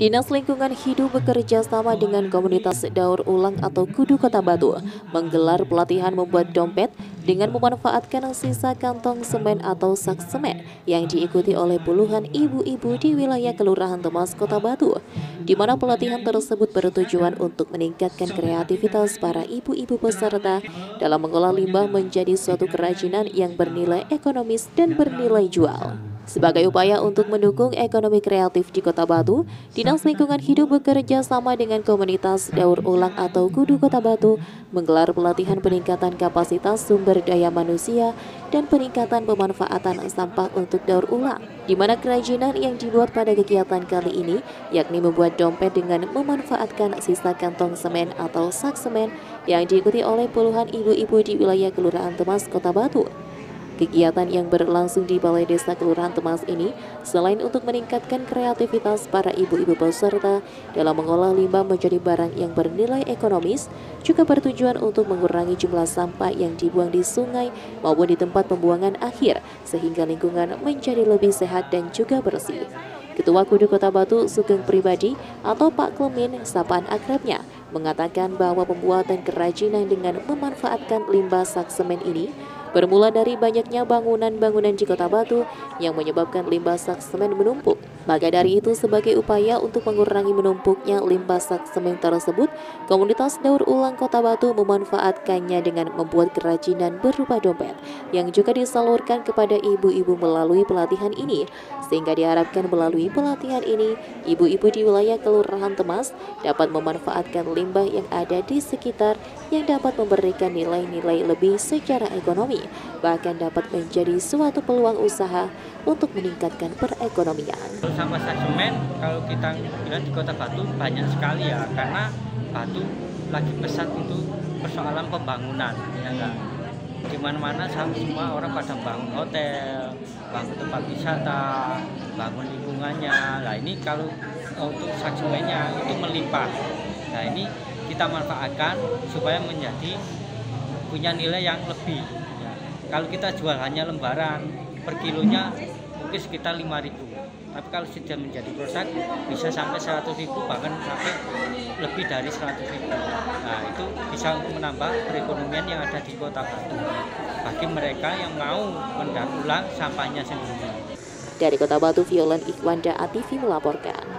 Dinas Lingkungan Hidup bekerja sama dengan komunitas daur ulang atau Kudu Kota Batu menggelar pelatihan membuat dompet dengan memanfaatkan sisa kantong semen atau sak semen yang diikuti oleh puluhan ibu-ibu di wilayah Kelurahan Temas Kota Batu di mana pelatihan tersebut bertujuan untuk meningkatkan kreativitas para ibu-ibu peserta dalam mengolah limbah menjadi suatu kerajinan yang bernilai ekonomis dan bernilai jual. Sebagai upaya untuk mendukung ekonomi kreatif di Kota Batu, Dinas Lingkungan Hidup bekerja sama dengan komunitas daur ulang atau Kudu Kota Batu menggelar pelatihan peningkatan kapasitas sumber daya manusia dan peningkatan pemanfaatan sampah untuk daur ulang. Di mana kerajinan yang dibuat pada kegiatan kali ini yakni membuat dompet dengan memanfaatkan sisa kantong semen atau sak semen yang diikuti oleh puluhan ibu-ibu di wilayah Kelurahan Temas, Kota Batu. Kegiatan yang berlangsung di Balai Desa Kelurahan Temas ini selain untuk meningkatkan kreativitas para ibu-ibu peserta dalam mengolah limbah menjadi barang yang bernilai ekonomis, juga bertujuan untuk mengurangi jumlah sampah yang dibuang di sungai maupun di tempat pembuangan akhir sehingga lingkungan menjadi lebih sehat dan juga bersih. Ketua Kudu Kota Batu Sugeng Pribadi atau Pak Klemin sapaan akrabnya mengatakan bahwa pembuatan kerajinan dengan memanfaatkan limbah sak semen ini Bermula dari banyaknya bangunan-bangunan di Kota Batu yang menyebabkan limbah sak semen menumpuk. Maka dari itu sebagai upaya untuk mengurangi menumpuknya limbah sak semen tersebut, komunitas daur ulang Kota Batu memanfaatkannya dengan membuat kerajinan berupa dompet yang juga disalurkan kepada ibu-ibu melalui pelatihan ini. Sehingga diharapkan melalui pelatihan ini, ibu-ibu di wilayah Kelurahan Temas dapat memanfaatkan limbah yang ada di sekitar yang dapat memberikan nilai-nilai lebih secara ekonomi bahkan dapat menjadi suatu peluang usaha untuk meningkatkan perekonomian. Sampah semen kalau kita bilang di Kota Batu banyak sekali ya karena Batu lagi pesat itu persoalan pembangunan ya enggak di mana-mana semua orang pada bangun hotel, bangun tempat wisata, bangun lingkungannya. Nah ini kalau untuk semennya itu melimpah. Nah ini kita manfaatkan supaya menjadi punya nilai yang lebih kalau kita jual hanya lembaran per kilonya mungkin sekitar 5000 tapi kalau sudah menjadi produk bisa sampai 100 ribu bahkan sampai lebih dari 100 ribu. Nah itu bisa untuk menambah perekonomian yang ada di kota Batu bagi mereka yang mau mendaur ulang sampahnya sendiri. Dari Kota Batu, Violen Ikwanda ATV melaporkan.